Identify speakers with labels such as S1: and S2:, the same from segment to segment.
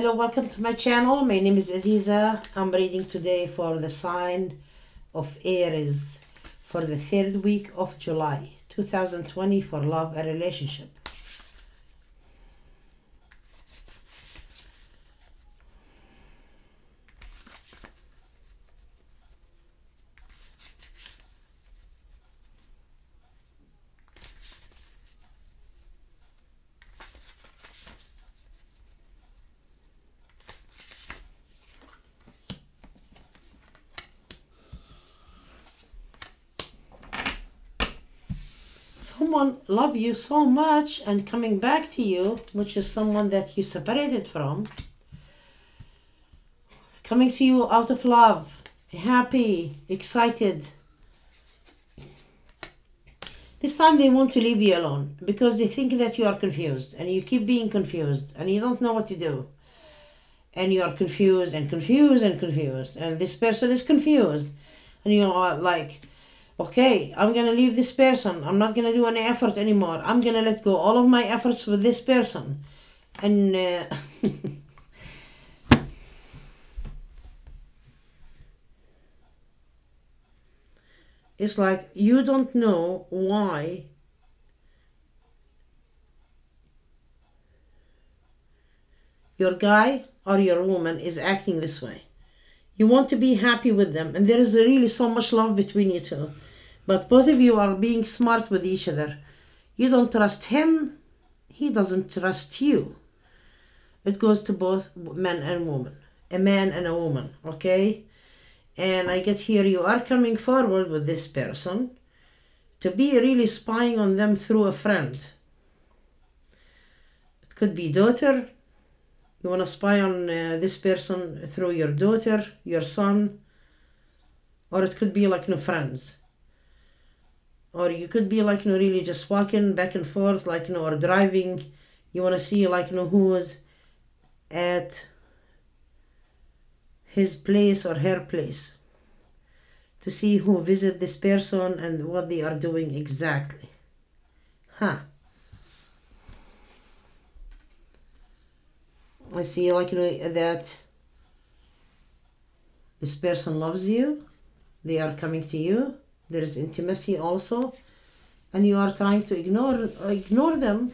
S1: Hello, welcome to my channel. My name is Aziza. I'm reading today for the sign of Aries for the third week of July 2020 for love and relationship. Someone love you so much and coming back to you, which is someone that you separated from, coming to you out of love, happy, excited. This time they want to leave you alone because they think that you are confused and you keep being confused and you don't know what to do. And you are confused and confused and confused. And this person is confused. And you are like, okay, I'm gonna leave this person. I'm not gonna do any effort anymore. I'm gonna let go all of my efforts with this person. And uh, it's like you don't know why your guy or your woman is acting this way. You want to be happy with them, and there is really so much love between you two but both of you are being smart with each other. You don't trust him, he doesn't trust you. It goes to both men and women, a man and a woman, okay? And I get here you are coming forward with this person to be really spying on them through a friend. It could be daughter. You want to spy on uh, this person through your daughter, your son, or it could be like no friends or you could be like you know really just walking back and forth like you know or driving. You want to see like you know who's at his place or her place to see who visit this person and what they are doing exactly. Huh. I see like you know that this person loves you. They are coming to you there is intimacy also and you are trying to ignore ignore them.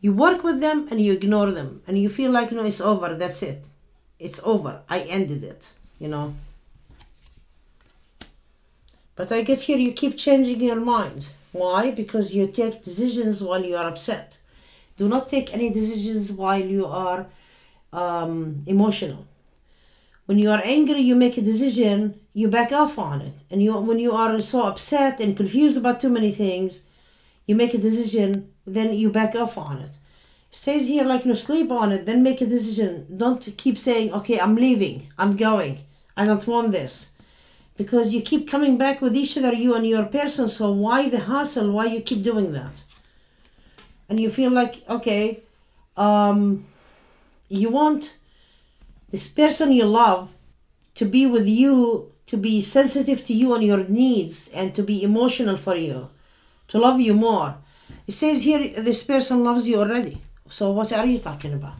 S1: You work with them and you ignore them and you feel like know it's over that's it. It's over. I ended it you know. But i get here you keep changing your mind. Why? Because you take decisions while you are upset. Do not take any decisions while you are um, emotional when you are angry you make a decision you back off on it. And you when you are so upset and confused about too many things you make a decision then you back off on it. it says here like no sleep on it then make a decision. Don't keep saying okay i'm leaving. I'm going. I don't want this. Because you keep coming back with each other you and your person. So why the hassle? Why you keep doing that? And you feel like okay um you want this person you love to be with you to be sensitive to you and your needs and to be emotional for you, to love you more. It says here this person loves you already. So what are you talking about?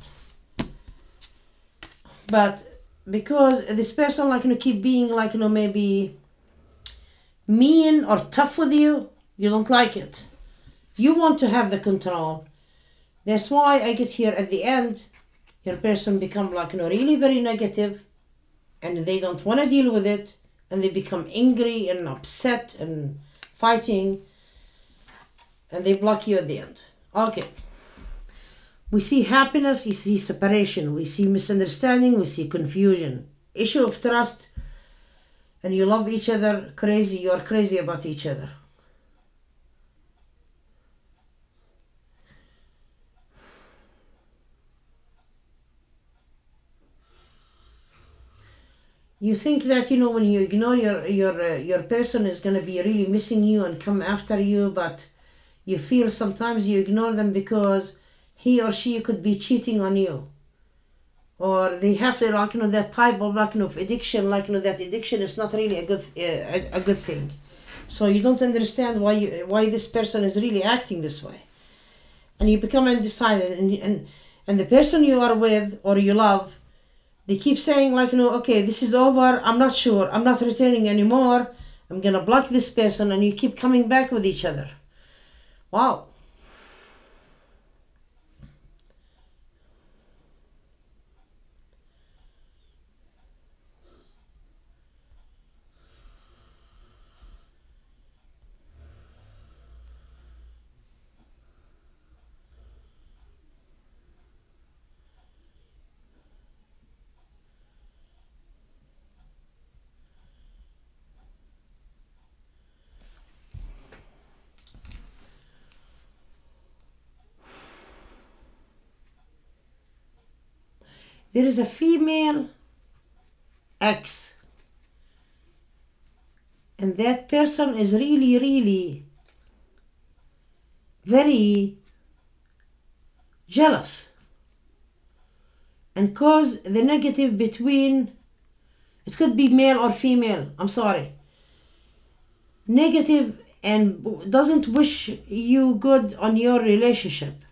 S1: But because this person like you know keep being like you know maybe mean or tough with you, you don't like it. You want to have the control. That's why I get here at the end, your person become like you know really very negative and they don't want to deal with it and they become angry and upset and fighting and they block you at the end. Okay. We see happiness, we see separation, we see misunderstanding, we see confusion, issue of trust, and you love each other crazy, you are crazy about each other. You think that you know when you ignore your your uh, your person is going to be really missing you and come after you but you feel sometimes you ignore them because he or she could be cheating on you. Or they have like you know that type of like you know, of addiction like you know that addiction is not really a good uh, a, a good thing. So you don't understand why you why this person is really acting this way. And you become undecided and and and the person you are with or you love they keep saying like no okay this is over i'm not sure i'm not returning anymore i'm gonna block this person and you keep coming back with each other. Wow there is a female ex and that person is really really very jealous. And cause the negative between it could be male or female i'm sorry. Negative and doesn't wish you good on your relationship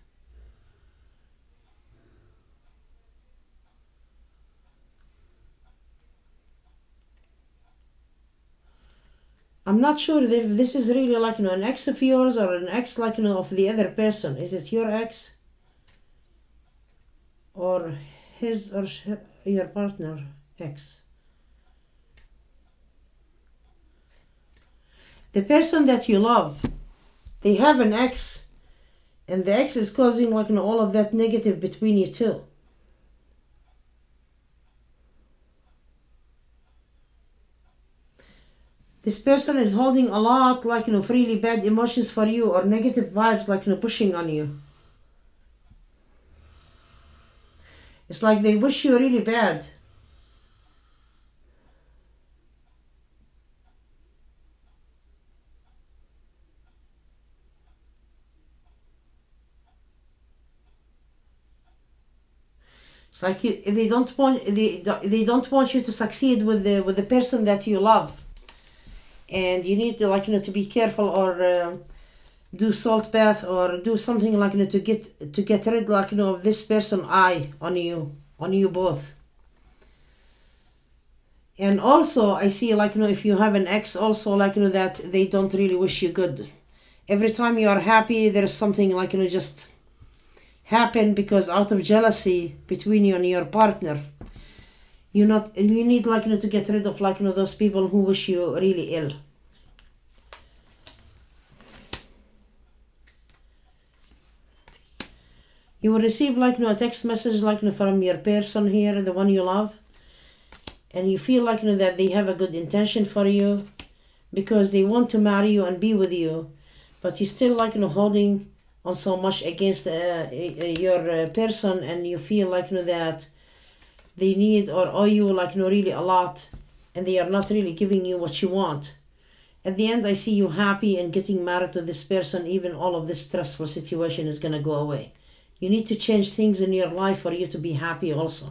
S1: I'm not sure if this is really like you know an ex of yours or an ex like you know of the other person. Is it your ex? Or his or your partner ex? The person that you love, they have an ex, and the ex is causing like you know all of that negative between you two. This person is holding a lot like you know really bad emotions for you or negative vibes like you know pushing on you. It's like they wish you really bad. It's like you, they don't want they, they don't want you to succeed with the with the person that you love and you need to like you know to be careful or uh, do salt bath or do something like you know to get to get rid like you know of this person eye on you on you both. And also i see like you know if you have an ex also like you know that they don't really wish you good. Every time you are happy there's something like you know just happen because out of jealousy between you and your partner you not you need like you know to get rid of like you know those people who wish you really ill. You will receive like you know a text message like you know from your person here the one you love and you feel like you know that they have a good intention for you because they want to marry you and be with you but you still like you know holding on so much against uh, uh your uh, person and you feel like you know that they need or owe you like you know really a lot and they are not really giving you what you want. At the end i see you happy and getting married to this person even all of this stressful situation is going to go away. You need to change things in your life for you to be happy also.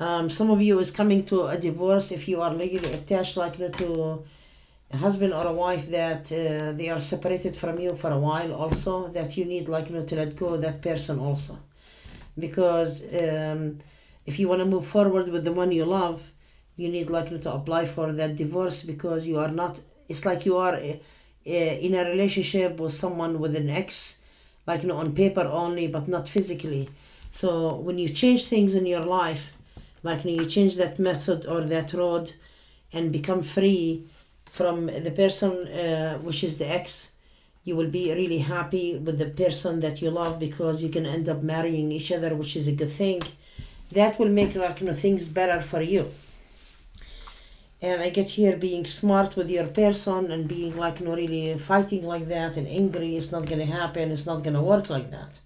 S1: Um, some of you is coming to a divorce if you are legally attached like to a husband or a wife that uh, they are separated from you for a while also that you need like you know to let go that person also. Because um, if you want to move forward with the one you love you need like to apply for that divorce because you are not it's like you are uh, uh, in a relationship with someone with an ex like you know on paper only but not physically. So when you change things in your life like you change that method or that road and become free from the person uh, which is the ex you will be really happy with the person that you love because you can end up marrying each other which is a good thing that will make like you know things better for you. And i get here being smart with your person and being like you know really fighting like that and angry it's not gonna happen it's not gonna work like that.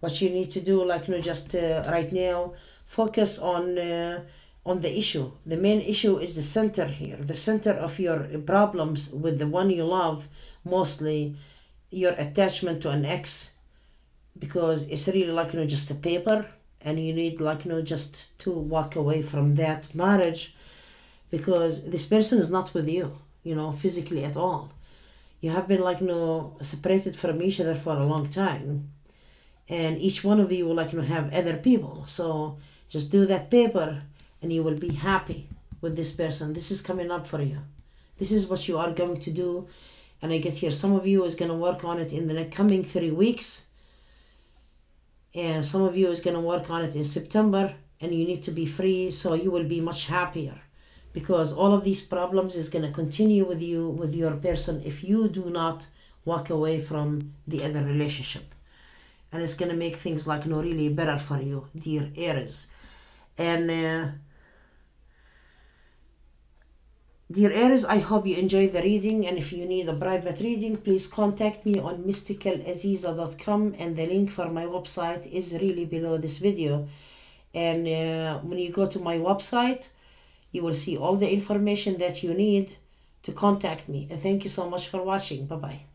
S1: What you need to do like you know just uh, right now focus on uh, on the issue. The main issue is the center here the center of your problems with the one you love mostly your attachment to an ex because it's really like you know just a paper and you need like you know just to walk away from that marriage because this person is not with you you know physically at all. You have been like you know separated from each other for a long time. And each one of you will like you know have other people. So just do that paper and you will be happy with this person. This is coming up for you. This is what you are going to do. And i get here some of you is going to work on it in the coming three weeks and some of you is going to work on it in september and you need to be free so you will be much happier. Because all of these problems is going to continue with you with your person if you do not walk away from the other relationship. And it's going to make things like no really better for you dear aries and uh, dear aries i hope you enjoyed the reading and if you need a private reading please contact me on mysticalaziza.com and the link for my website is really below this video. And uh, when you go to my website you will see all the information that you need to contact me. And thank you so much for watching. Bye bye